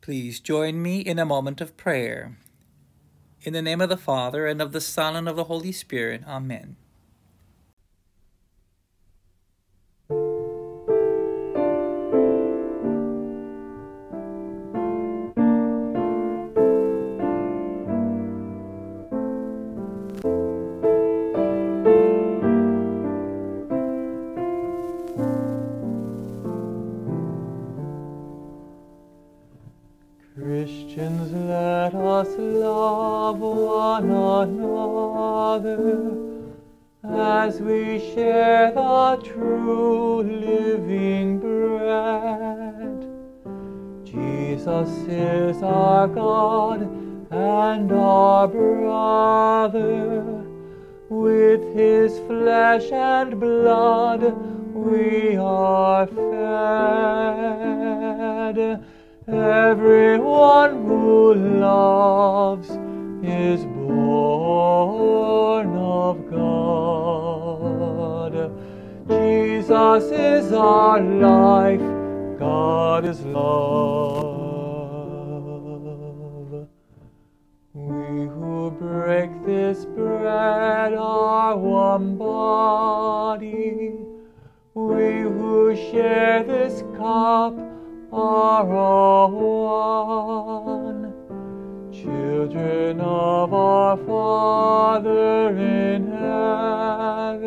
Please join me in a moment of prayer. In the name of the Father, and of the Son, and of the Holy Spirit. Amen. Let us love one another as we share the true living bread. Jesus is our God and our brother. With his flesh and blood we are fed. Everyone who loves is born of God. Jesus is our life, God is love. We who break this bread are one body. We who share this cup are all one. Children of our Father in heaven,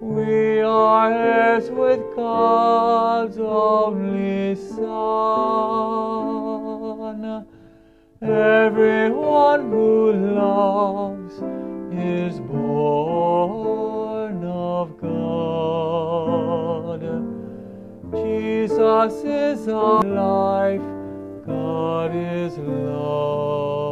we are heirs with God's only Son. Everyone who loves is born Jesus is our life, God is love.